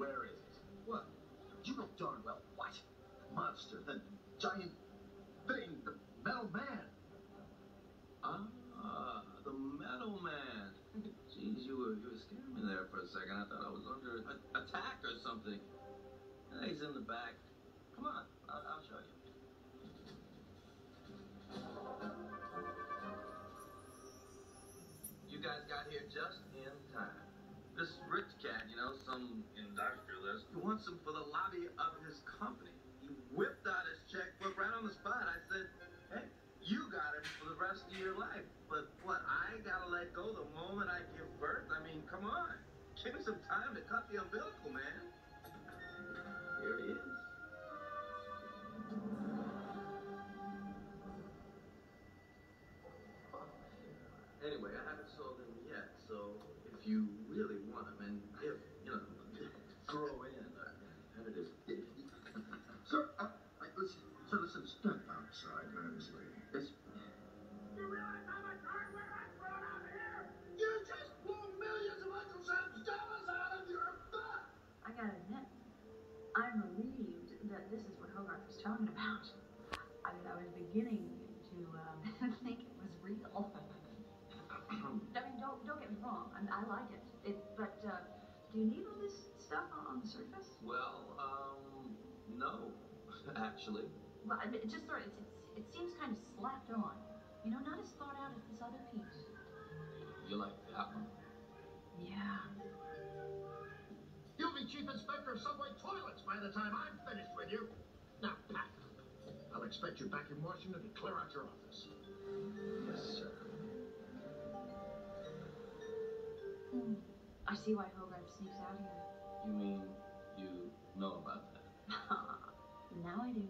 Where is it? What? You know darn well what. The monster, the giant thing, the metal man. Ah, the metal man. Jeez, you were, you were scaring me there for a second. I thought I was under a, attack or something. Yeah, he's in the back. Come on, I'll, I'll show you. You guys got here just in time. This rich cat, you know, some your life. But what, I gotta let go the moment I give birth? I mean, come on. Give me some time to cut the umbilical, man. Here he is. Anyway, I haven't sold him yet, so if you really want him, and if, you know, throw was talking about. I mean, I was beginning to um, think it was real. I mean, don't don't get me wrong. I, mean, I like it. It, but uh, do you need all this stuff on, on the surface? Well, um, no, actually. Well, I mean, it just sort of it's, it's, it seems kind of slapped on. You know, not as thought out as this other piece. You like that one? Yeah. You'll be chief inspector of subway toilets by the time I'm finished with you. Now, pack up. I'll expect you back in Washington to clear out your office. Yes, sir. Hmm. I see why Hogarth sneaks out here. You mean you know about that? now I do.